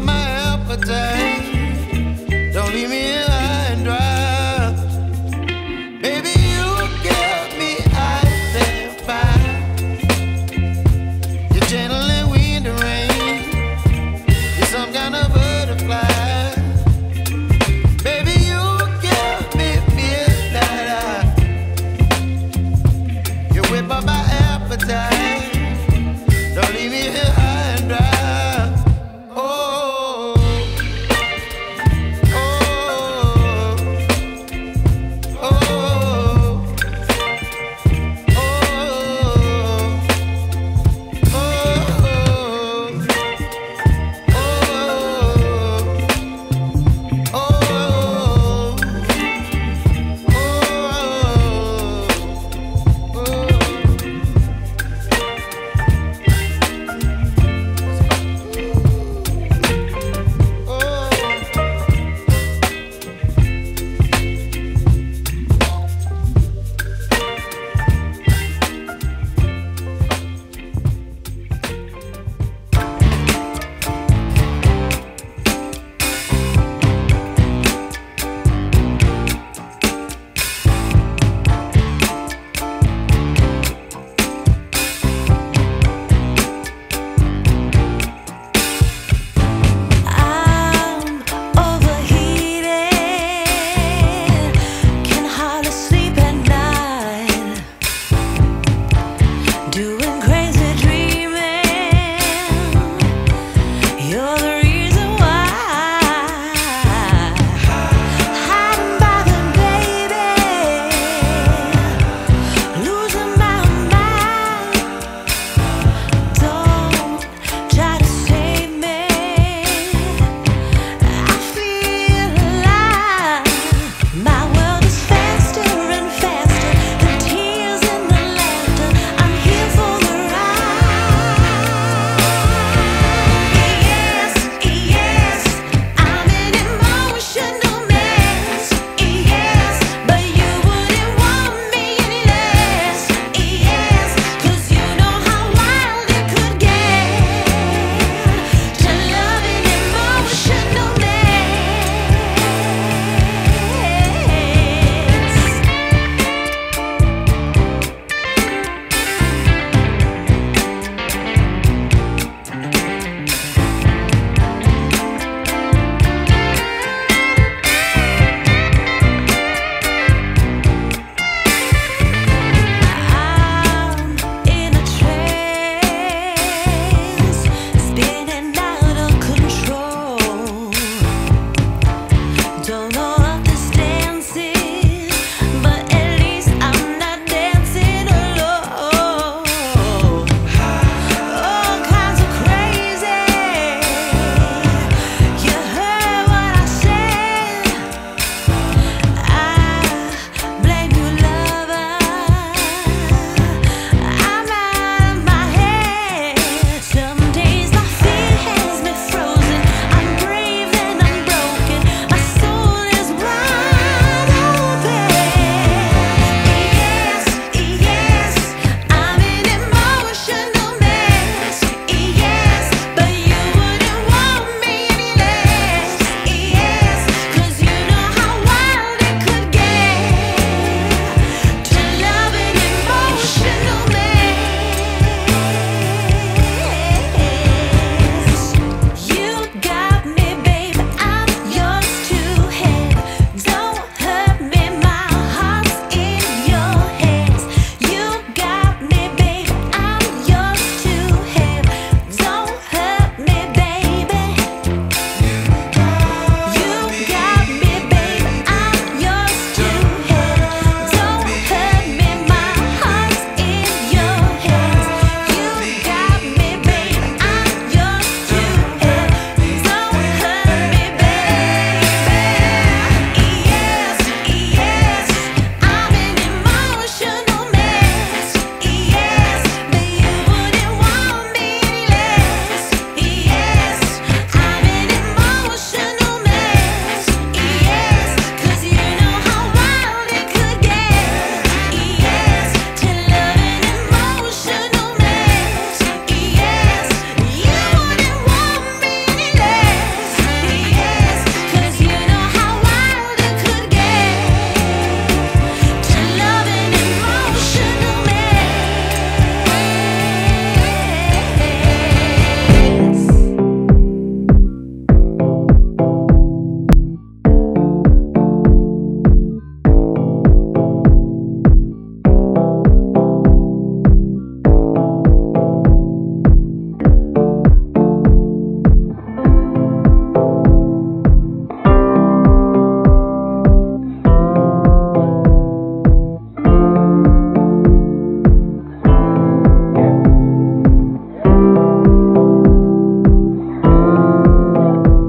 my appetite.